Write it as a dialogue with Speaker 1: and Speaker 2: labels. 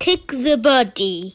Speaker 1: kick the body.